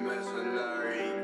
mercenary.